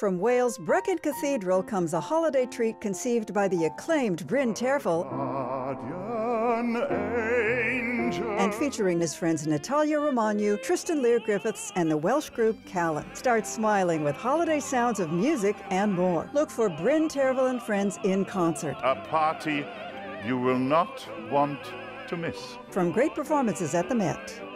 From Wales' Brecon Cathedral comes a holiday treat conceived by the acclaimed Bryn Terfel and featuring his friends Natalya Romaniw, Tristan Llŷr Griffiths, and the Welsh group Calan. Start smiling with holiday sounds of music and more. Look for Bryn Terfel and Friends in concert. A party you will not want to miss. From great performances at the Met.